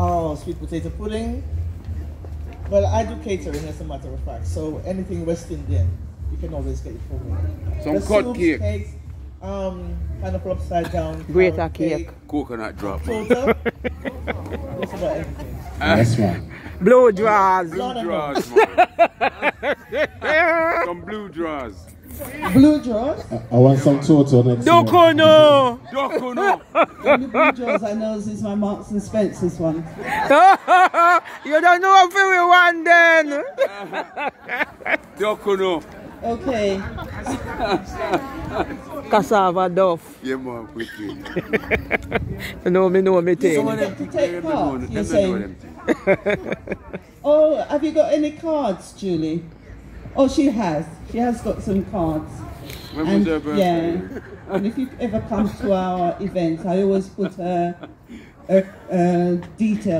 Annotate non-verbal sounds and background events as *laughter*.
Oh, sweet potato pudding. Well, I do catering as a matter of fact, so anything West Indian, you can always get it for me. Some The cut soups, cake. cakes, um, pineapple upside down. Grater carrot cake. Coconut drop. Total. *laughs* Just about everything. Yes, man. Blue draws. *laughs* Lord and Draws, man. Some blue draws. Blue drawers. I, I want some toto next year. Dokono. Doko no. The only blue drawers I know is my Marks and Spencer's one. *laughs* you don't know if we want then. Doko no. Okay. *laughs* Cassava duff. Yeah, man, quickly. *laughs* You know me know me Some thing. of them to take part, you're know saying? Oh, have you got any cards, Julie? Oh, she has. She has got some cards. When was And her birthday? yeah, and if you ever come to our events, I always put her, her, her details.